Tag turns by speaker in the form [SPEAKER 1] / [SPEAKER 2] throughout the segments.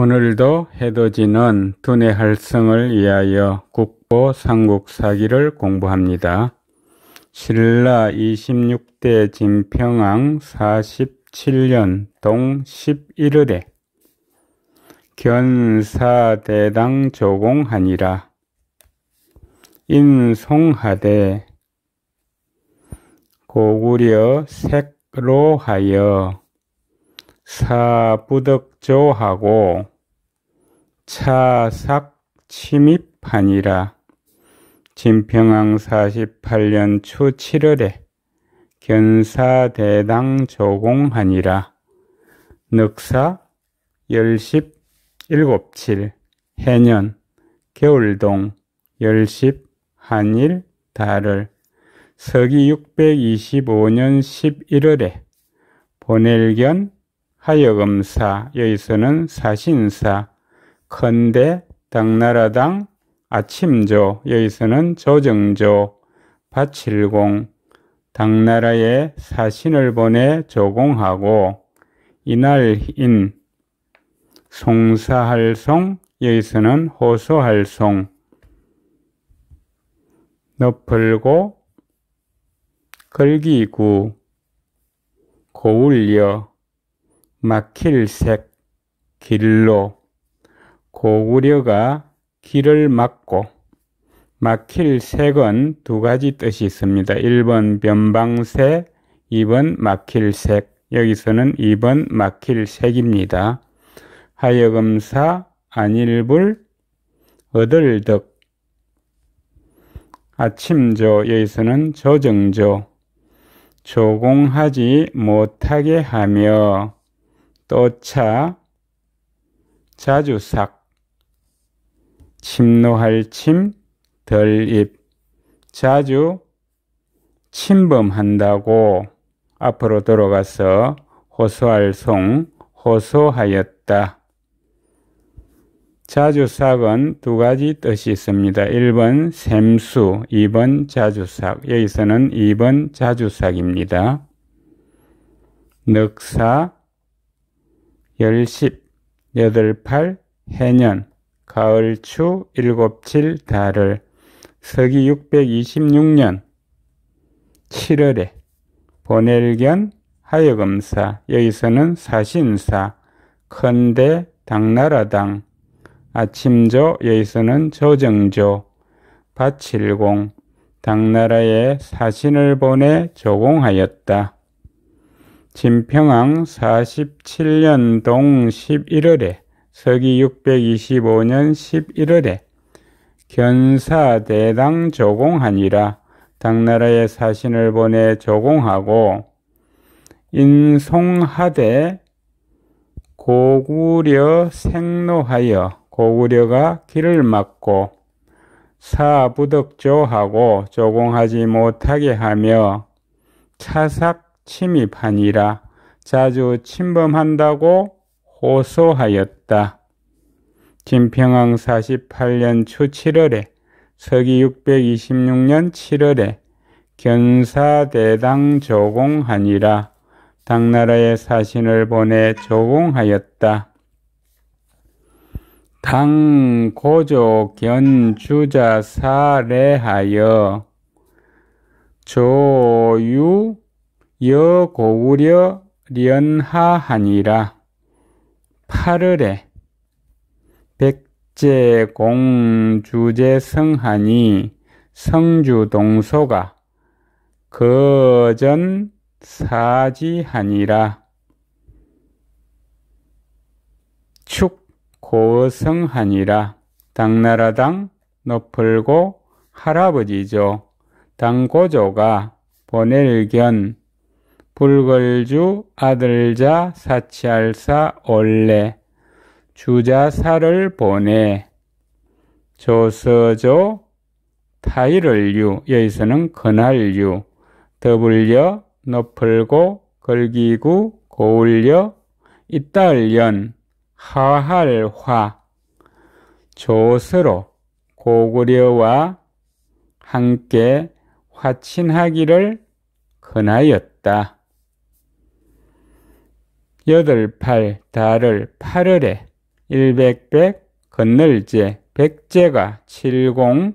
[SPEAKER 1] 오늘도 해돋이는 두뇌 활성을 위하여 국보 삼국사기를 공부합니다. 신라 26대 진평왕 47년 동 11월에 견사대당 조공하니라. 인송하되 고구려 색로하여 사부덕 조하고 차삭 침입하니라. 진평왕 48년 초 7월에 견사대당 조공하니라. 늑사 열십 일곱칠 해년 겨울동 열십 한일 달을 서기 625년 11월에 보낼견 하여금사 여기서는 사신사 컨대 당나라당 아침조 여기서는 조정조 바칠공 당나라에 사신을 보내 조공하고 이날인 송사할송 여기서는 호소할송 너풀고 걸기구 고울려 막힐색, 길로, 고구려가 길을 막고, 막힐 색은 두 가지 뜻이 있습니다. 1번 변방색, 2번 막힐 색. 여기서는 2번 막힐 색입니다. 하여금사, 안일불, 어들덕, 아침조, 여기서는 조정조, 조공하지 못하게 하며 또차 자주삭 침노할 침 덜입 자주 침범한다고 앞으로 들어가서 호소할 송 호소하였다. 자주삭은 두 가지 뜻이 있습니다. 1번 샘수, 2번 자주삭. 여기서는 2번 자주삭입니다. 늑사, 열십, 여덟팔, 해년, 가을추, 일곱칠, 달을 서기 626년 7월에 보낼견 하여금사 여기서는 사신사 컨대 당나라당 아침조 여기서는 조정조 바칠공 당나라에 사신을 보내 조공하였다. 진평왕 47년 동 11월에 서기 625년 11월에 견사대당 조공하니라. 당나라에 사신을 보내 조공하고 인송하되 고구려 생로하여 고구려가 길을 막고 사부덕조하고 조공하지 못하게 하며 차삭 침입하니라 자주 침범한다고 호소하였다. 김평왕 48년 초 7월에 서기 626년 7월에 견사대당 조공하니라 당나라의 사신을 보내 조공하였다. 당 고조 견주자 사례하여 조유 여고우려 련하하니라. 8월에 백제 공주제 성하니 성주동소가 거전 사지하니라. 축 고성하니라. 당나라당 높을고 할아버지죠. 당고조가 보낼견 불걸주 아들자 사치할사 올래 주자사를 보내 조서조 타이를유 여기서는 근할유 더불려 높을고 걸기구 고울려 이따을연 하할화 조서로 고구려와 함께 화친하기를 근하였다. 여덟 팔 달을 8월에 일백백 건널제 백제가 칠공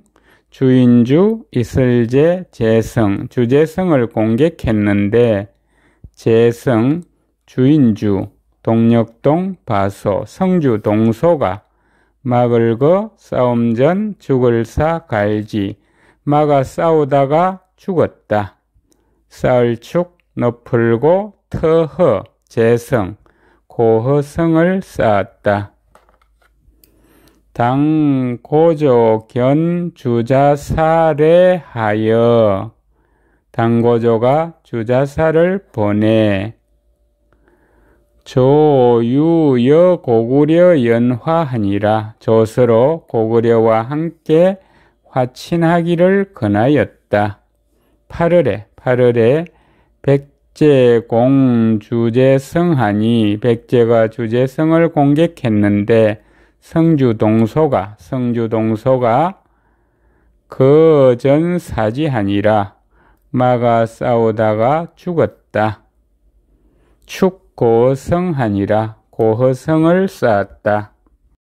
[SPEAKER 1] 주인주 이슬제 재성 주재성을 공격했는데 재성 주인주 동력동 바소 성주 동소가 막을 거 싸움 전 죽을 사 갈지 막아 싸우다가 죽었다. 쌀축 너풀고 터허 재성 고허성을 쌓았다. 당 고조 견 주자사례 하여 당고조가 주자사를 보내 조유여 고구려 연화하니라 조서로 고구려와 함께 화친하기를 권하였다. 8월에 8월에 백 제 공 주제 성하니 백제가 주제 성을 공격했는데 성주동소가 성주동소가 그 전 사지하니라 마가 싸우다가 죽었다. 축고 성하니라 고허성을 쌓았다.